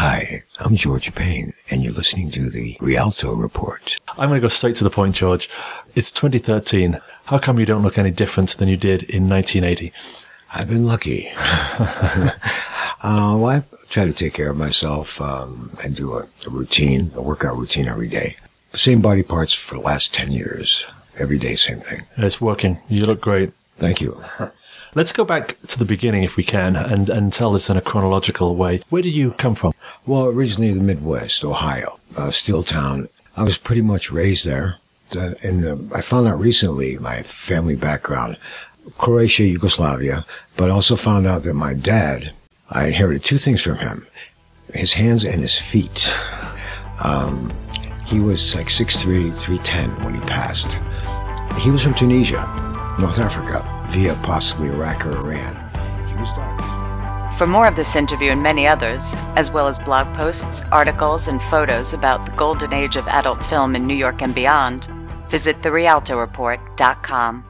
Hi, I'm George Payne, and you're listening to the Rialto Report. I'm going to go straight to the point, George. It's 2013. How come you don't look any different than you did in 1980? I've been lucky. uh, well, I try to take care of myself um, and do a, a routine, a workout routine every day. Same body parts for the last 10 years. Every day, same thing. It's working. You look great. Thank you. Let's go back to the beginning if we can and, and tell this in a chronological way. Where did you come from? Well, originally the Midwest, Ohio, uh, Steel Town. I was pretty much raised there. Uh, and uh, I found out recently my family background, Croatia, Yugoslavia, but also found out that my dad, I inherited two things from him, his hands and his feet. Um, he was like 6'3", 310 when he passed. He was from Tunisia, North Africa, via possibly Iraq or Iran. For more of this interview and many others, as well as blog posts, articles, and photos about the golden age of adult film in New York and beyond, visit therialtoreport.com.